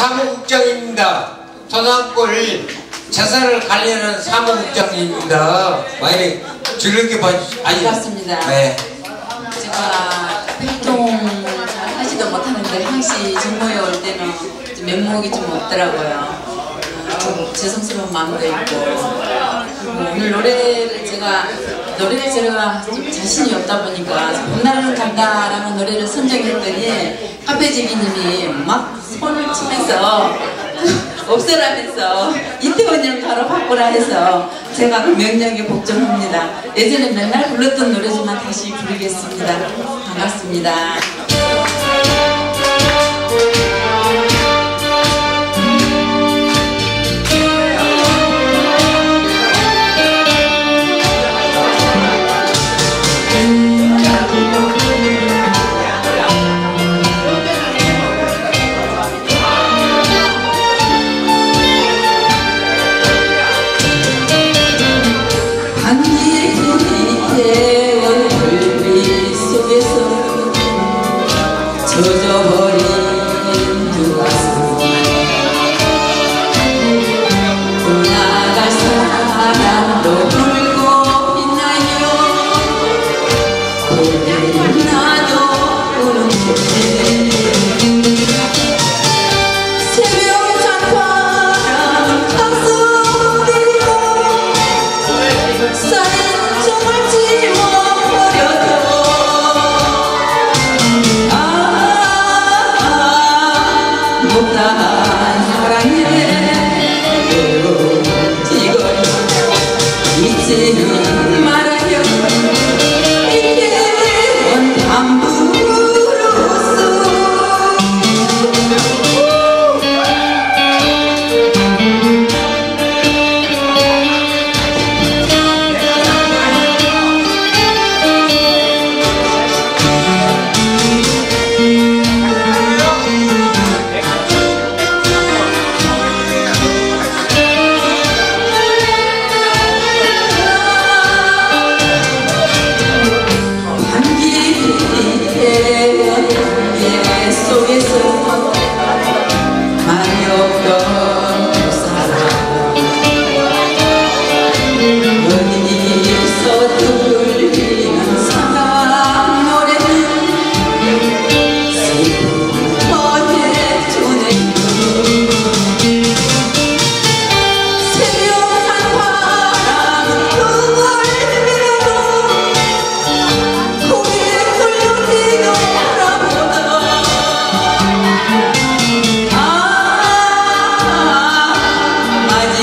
사무국장입니다. 소상골 재산을 관리하는 사무국장입니다. 많이 즐겁게 봐주시죠. 반갑습니다. 네. 제가 잘 하지도 못하는데 항시 정모에 올 때는 좀 면목이 좀 없더라고요. 어, 좀 죄송스러운 마음도 있고 그리고 오늘 노래를 제가 노래를 제가 좀 자신이 없다 보니까 봄날은 간다라는 노래를 선정했더니 카페지기님이 막 손을 치면서 없애라면서 이태원님 바로 바꾸라 해서 제가 그 명령에 복종합니다. 예전에 맨날 불렀던 노래지만 다시 부르겠습니다. 반갑습니다. 한기분이 태원 불빛 속에서 젖어버린 두 가슴. 떠나갈 사람도 울고 오늘 나도 우는데 새 Ramona, Ramona.